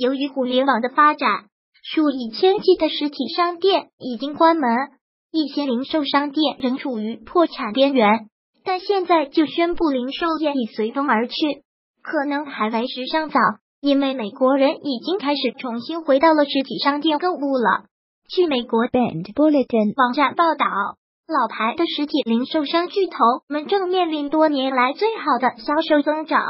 由于互联网的发展，数以千计的实体商店已经关门，一些零售商店仍处于破产边缘。但现在就宣布零售业已随风而去，可能还为时尚早，因为美国人已经开始重新回到了实体商店购物了。据美国 Band Bulletin 网站报道，老牌的实体零售商巨头们正面临多年来最好的销售增长，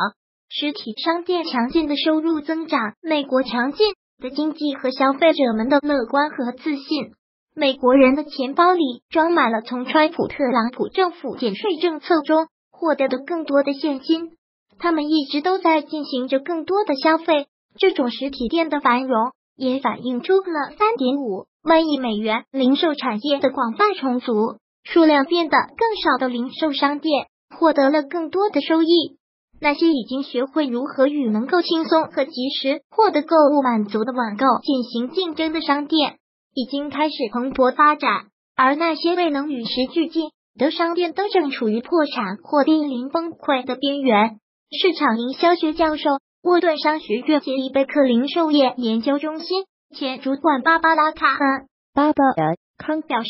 实体商店强劲的收入增长，美国强劲的经济和消费者们的乐观和自信。美国人的钱包里装满了从川普特朗普政府减税政策中获得的更多的现金，他们一直都在进行着更多的消费。这种实体店的繁荣也反映出了三点五万亿美元零售产业的广泛重组，数量变得更少的零售商店获得了更多的收益。那些已经学会如何与能够轻松和及时获得购物满足的网购进行竞争的商店。已经开始蓬勃发展，而那些未能与时俱进的商店都正处于破产或濒临崩溃的边缘。市场营销学教授、沃顿商学院杰伊贝克零售业研究中心前主管芭芭拉卡恩巴巴尔康表示，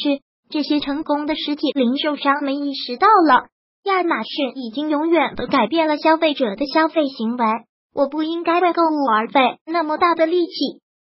这些成功的实体零售商们意识到了，亚马逊已经永远的改变了消费者的消费行为。我不应该为购物而费那么大的力气。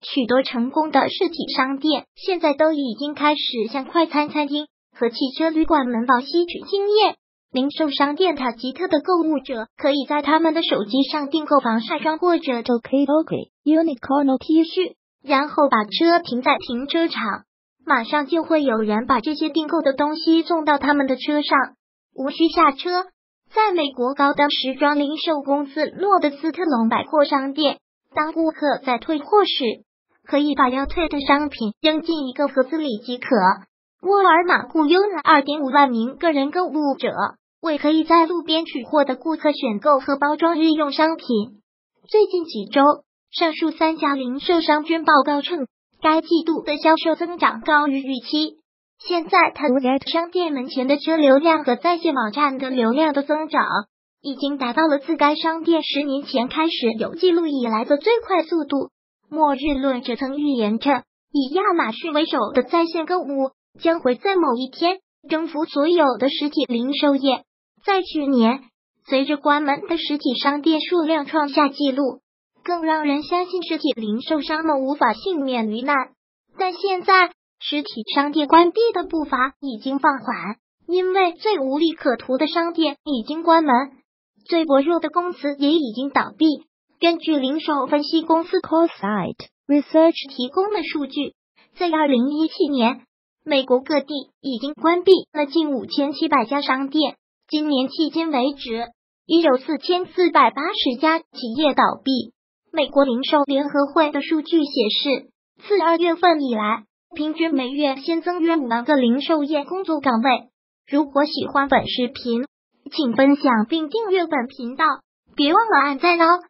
许多成功的实体商店现在都已经开始向快餐餐厅和汽车旅馆门房吸取经验。零售商店塔吉特的购物者可以在他们的手机上订购防晒霜或者 Tokidoki Unicorn T 恤，然后把车停在停车场，马上就会有人把这些订购的东西送到他们的车上，无需下车。在美国高档时装零售公司诺德斯特隆百货商店，当顾客在退货时。可以把要退的商品扔进一个盒子里即可。沃尔玛雇佣了二点五万名个人购物者，为可以在路边取货的顾客选购和包装日用商品。最近几周，上述三家零售商均报告称，该季度的销售增长高于预期。现在，他商店门前的车流量和在线网站的流量的增长，已经达到了自该商店十年前开始有记录以来的最快速度。末日论者曾预言着，以亚马逊为首的在线购物将会在某一天征服所有的实体零售业。在去年，随着关门的实体商店数量创下纪录，更让人相信实体零售商们无法幸免于难。但现在，实体商店关闭的步伐已经放缓，因为最无利可图的商店已经关门，最薄弱的公司也已经倒闭。根据零售分析公司 CoSite Research 提供的数据，在二零一七年，美国各地已经关闭了近五千七百家商店。今年迄今为止，已有四千四百八十家企业倒闭。美国零售联合会的数据显示，自二月份以来，平均每月新增约五万个零售业工作岗位。如果喜欢本视频，请分享并订阅本频道，别忘了按赞哦！